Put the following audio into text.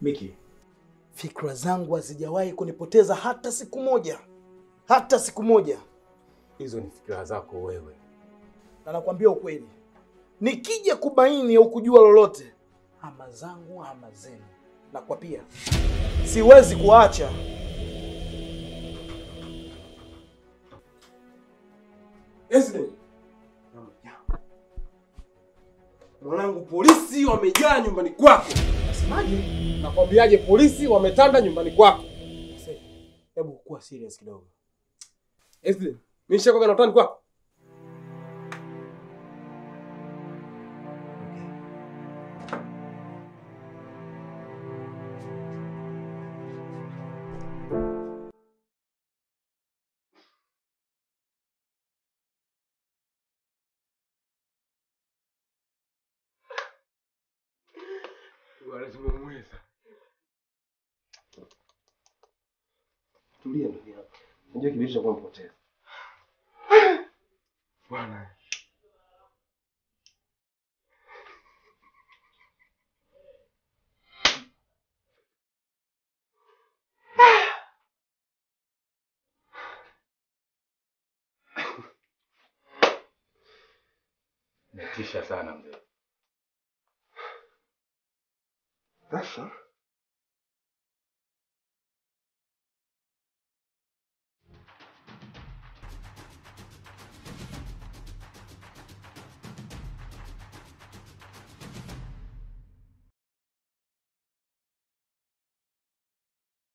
Miki, fikra zangu hazijawahi kunipoteza hata siku moja, hata siku moja, Hizo ni fikra zako wewe. na nakwambia ukweli, nikija kubaini au kujua lolote, ama zangu ama zenu, na kwa pia siwezi kuacha. Mwanangu, polisi wamejaa nyumbani kwako. Nasemaje? Nakwambiaje, polisi wametanda nyumbani kwako. Hebu kuwa serious kidogo. Mimi nishakoga na utani kwako. Bwana tumemweza. Tulia ndugu yangu. najua kibiri cha kumpoteza. Bwana. Natisha sana mzee. Achou?